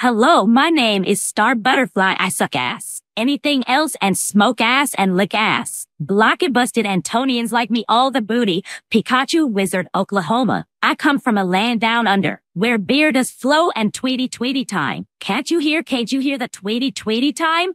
Hello, my name is Star Butterfly. I suck ass. Anything else and smoke ass and lick ass. Block it busted Antonians like me all the booty. Pikachu Wizard, Oklahoma. I come from a land down under where beer does flow and tweety tweety time. Can't you hear? Can't you hear the tweety tweety time?